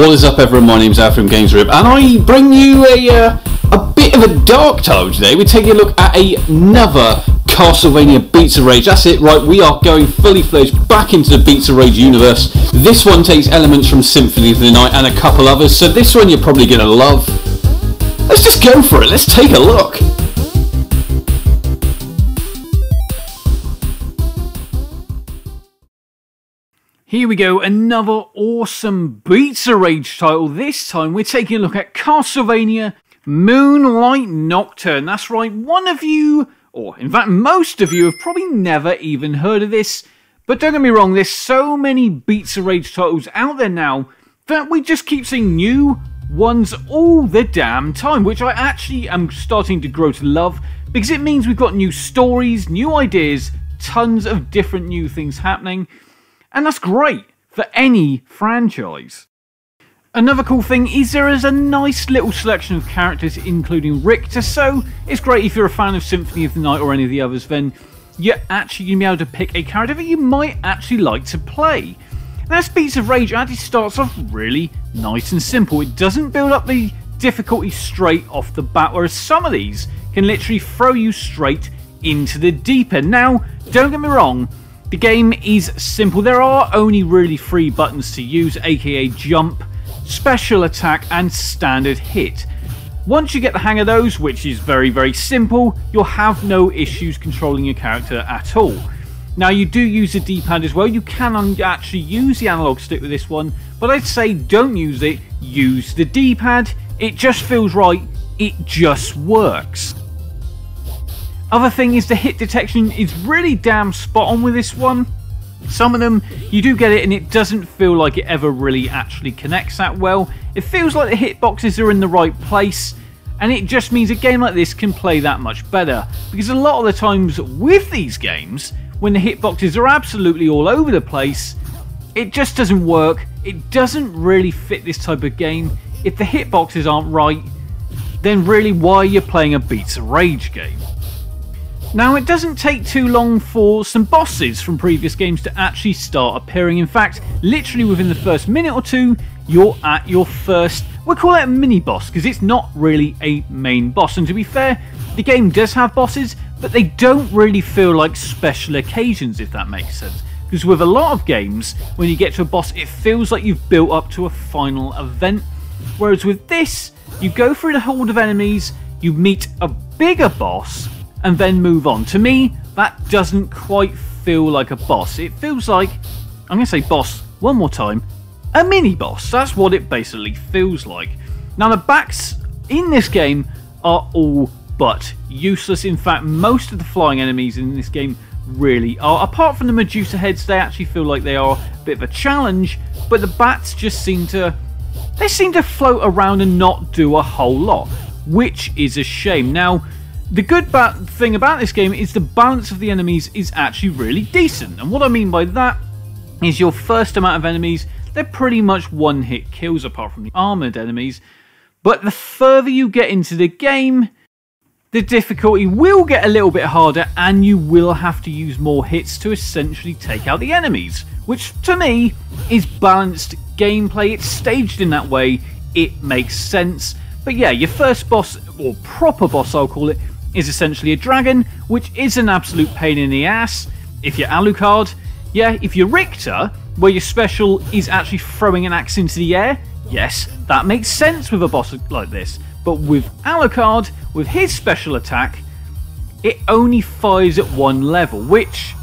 What is up everyone, my name's Al from Games Rip and I bring you a, uh, a bit of a dark title today. We're taking a look at another Castlevania Beats of Rage. That's it, right, we are going fully fledged back into the Beats of Rage universe. This one takes elements from Symphony of the Night and a couple others, so this one you're probably going to love. Let's just go for it, let's take a look. Here we go, another awesome Beats of Rage title. This time we're taking a look at Castlevania Moonlight Nocturne. That's right, one of you, or in fact most of you, have probably never even heard of this. But don't get me wrong, there's so many Beats of Rage titles out there now that we just keep seeing new ones all the damn time, which I actually am starting to grow to love because it means we've got new stories, new ideas, tons of different new things happening. And that's great for any franchise. Another cool thing is there is a nice little selection of characters including Richter, so it's great if you're a fan of Symphony of the Night or any of the others, then you're actually going to be able to pick a character that you might actually like to play. Now Beats of Rage actually starts off really nice and simple. It doesn't build up the difficulty straight off the bat, whereas some of these can literally throw you straight into the deep end. Now, don't get me wrong, the game is simple. There are only really three buttons to use, aka jump, special attack, and standard hit. Once you get the hang of those, which is very, very simple, you'll have no issues controlling your character at all. Now, you do use the D-pad as well. You can actually use the analog stick with this one, but I'd say don't use it, use the D-pad. It just feels right, it just works. Other thing is the hit detection is really damn spot on with this one. Some of them, you do get it and it doesn't feel like it ever really actually connects that well. It feels like the hitboxes are in the right place and it just means a game like this can play that much better. Because a lot of the times with these games, when the hitboxes are absolutely all over the place, it just doesn't work. It doesn't really fit this type of game. If the hitboxes aren't right, then really why are you playing a Beats Rage game? Now, it doesn't take too long for some bosses from previous games to actually start appearing. In fact, literally within the first minute or two, you're at your first, we'll call it a mini boss, because it's not really a main boss. And to be fair, the game does have bosses, but they don't really feel like special occasions, if that makes sense. Because with a lot of games, when you get to a boss, it feels like you've built up to a final event. Whereas with this, you go through the horde of enemies, you meet a bigger boss, and then move on. To me, that doesn't quite feel like a boss. It feels like, I'm going to say boss one more time, a mini boss. That's what it basically feels like. Now, the backs in this game are all but useless. In fact, most of the flying enemies in this game really are. Apart from the Medusa heads, they actually feel like they are a bit of a challenge, but the bats just seem to. They seem to float around and not do a whole lot, which is a shame. Now, the good thing about this game is the balance of the enemies is actually really decent. And what I mean by that is your first amount of enemies, they're pretty much one hit kills apart from the armoured enemies. But the further you get into the game, the difficulty will get a little bit harder and you will have to use more hits to essentially take out the enemies. Which to me is balanced gameplay. It's staged in that way. It makes sense. But yeah, your first boss, or proper boss I'll call it, is essentially a dragon, which is an absolute pain in the ass. If you're Alucard, yeah, if you're Richter, where your special is actually throwing an axe into the air, yes, that makes sense with a boss like this. But with Alucard, with his special attack, it only fires at one level, which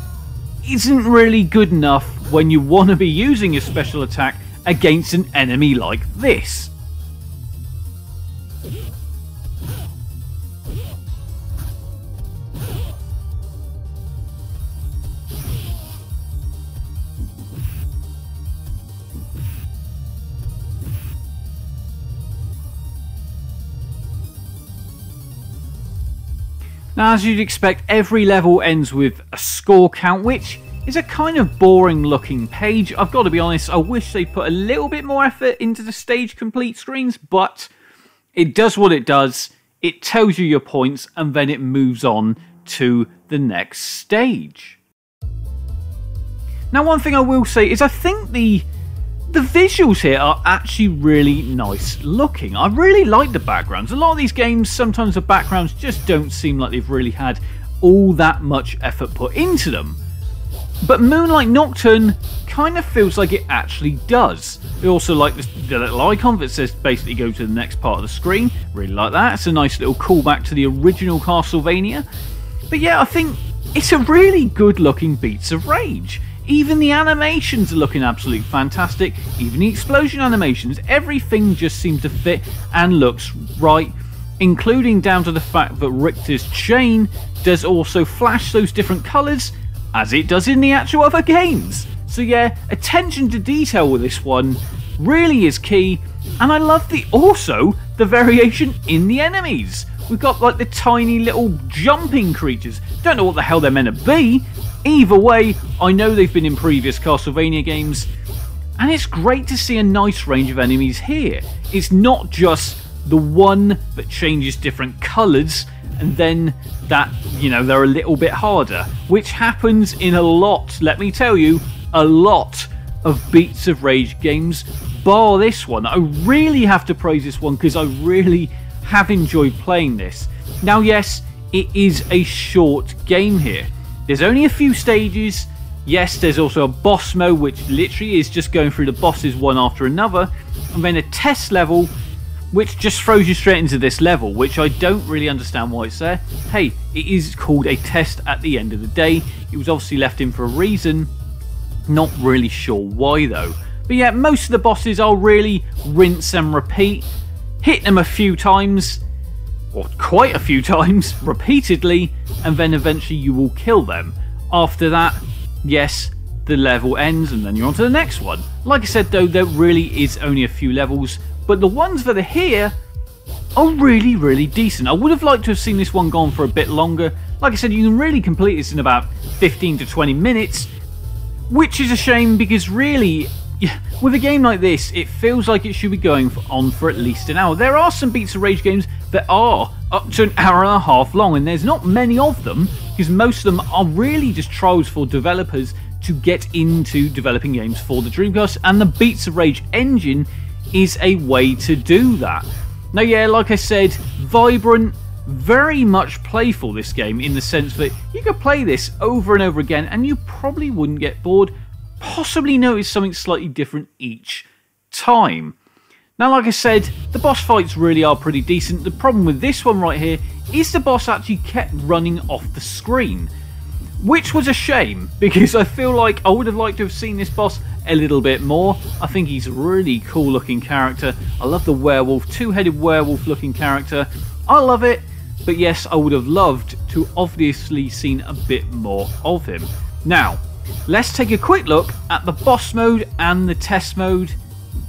isn't really good enough when you want to be using your special attack against an enemy like this. Now, as you'd expect, every level ends with a score count, which is a kind of boring looking page. I've got to be honest, I wish they put a little bit more effort into the stage complete screens, but it does what it does. It tells you your points and then it moves on to the next stage. Now, one thing I will say is I think the the visuals here are actually really nice looking. I really like the backgrounds. A lot of these games, sometimes the backgrounds just don't seem like they've really had all that much effort put into them. But Moonlight Nocturne kind of feels like it actually does. I also like the, the little icon that says basically go to the next part of the screen. Really like that. It's a nice little callback to the original Castlevania. But yeah, I think it's a really good looking Beats of Rage. Even the animations are looking absolutely fantastic. Even the explosion animations, everything just seems to fit and looks right, including down to the fact that Richter's chain does also flash those different colours as it does in the actual other games. So yeah, attention to detail with this one really is key, and I love the also the variation in the enemies. We've got like the tiny little jumping creatures. Don't know what the hell they're meant to be. Either way, I know they've been in previous Castlevania games, and it's great to see a nice range of enemies here. It's not just the one that changes different colours and then that, you know, they're a little bit harder, which happens in a lot, let me tell you, a lot of Beats of Rage games, bar this one. I really have to praise this one because I really have enjoyed playing this. Now, yes, it is a short game here. There's only a few stages. Yes, there's also a boss mode, which literally is just going through the bosses one after another, and then a test level which just throws you straight into this level, which I don't really understand why it's there. Hey, it is called a test at the end of the day. It was obviously left in for a reason. Not really sure why though. But yeah, most of the bosses I'll really rinse and repeat. Hit them a few times, or quite a few times, repeatedly, and then eventually you will kill them. After that, yes, the level ends and then you're on to the next one. Like I said though, there really is only a few levels, but the ones that are here are really, really decent. I would have liked to have seen this one gone for a bit longer. Like I said, you can really complete this in about 15 to 20 minutes, which is a shame because really, with a game like this, it feels like it should be going on for at least an hour. There are some Beats of Rage games that are up to an hour and a half long, and there's not many of them because most of them are really just trials for developers to get into developing games for the Dreamcast, and the Beats of Rage engine is a way to do that. Now, yeah, like I said, vibrant, very much playful this game in the sense that you could play this over and over again and you probably wouldn't get bored, possibly notice something slightly different each time. Now, like I said, the boss fights really are pretty decent. The problem with this one right here is the boss actually kept running off the screen which was a shame because I feel like I would have liked to have seen this boss a little bit more. I think he's a really cool looking character. I love the werewolf, two-headed werewolf looking character. I love it, but yes, I would have loved to obviously seen a bit more of him. Now, let's take a quick look at the boss mode and the test mode,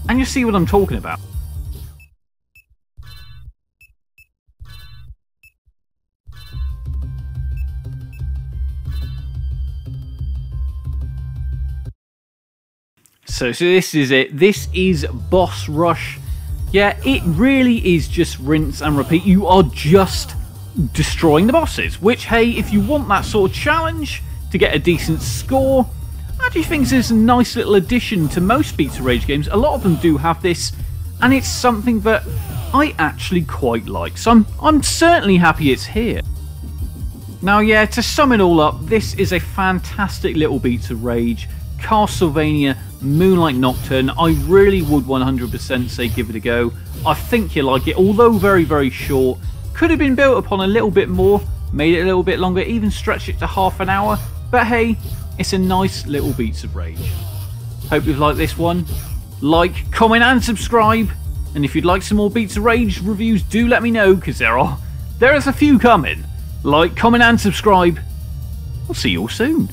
and you'll see what I'm talking about. So, so this is it. This is Boss Rush. Yeah, it really is just rinse and repeat. You are just destroying the bosses. Which, hey, if you want that sort of challenge to get a decent score, I actually think this is a nice little addition to most Beats of Rage games. A lot of them do have this, and it's something that I actually quite like. So I'm, I'm certainly happy it's here. Now, yeah, to sum it all up, this is a fantastic little Beats of Rage. Castlevania Moonlight Nocturne. I really would 100% say give it a go. I think you like it, although very, very short. Could have been built upon a little bit more, made it a little bit longer, even stretched it to half an hour. But hey, it's a nice little Beats of Rage. Hope you've liked this one. Like, comment and subscribe. And if you'd like some more Beats of Rage reviews, do let me know, because there are there is a few coming. Like, comment and subscribe. I'll see you all soon.